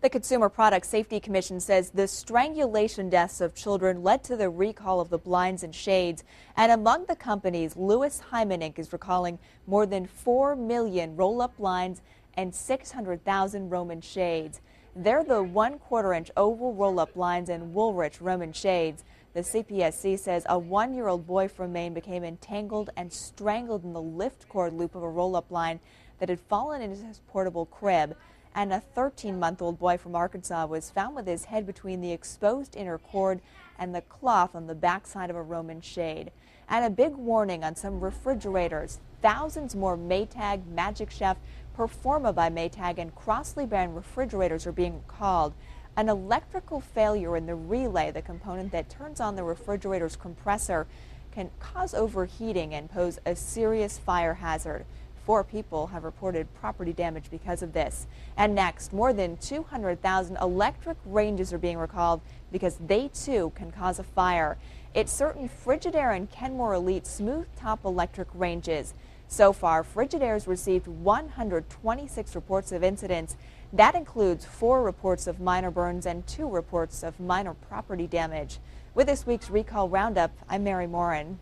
The Consumer Product Safety Commission says the strangulation deaths of children led to the recall of the blinds and shades. And among the companies, Lewis Hyman Inc. is recalling more than 4 million roll up blinds and 600,000 Roman shades. They're the one quarter inch oval roll up blinds and Woolrich Roman shades. The CPSC says a one year old boy from Maine became entangled and strangled in the lift cord loop of a roll up blind that had fallen into his portable crib and a 13 month old boy from Arkansas was found with his head between the exposed inner cord and the cloth on the backside of a Roman shade. And a big warning on some refrigerators. Thousands more Maytag, Magic Chef, Performa by Maytag, and Crosley brand refrigerators are being called. An electrical failure in the relay, the component that turns on the refrigerator's compressor, can cause overheating and pose a serious fire hazard. Four people have reported property damage because of this. And next, more than 200,000 electric ranges are being recalled because they too can cause a fire. It's certain Frigidaire and Kenmore Elite smooth top electric ranges. So far, Frigidaire's received 126 reports of incidents. That includes four reports of minor burns and two reports of minor property damage. With this week's recall roundup, I'm Mary Morin.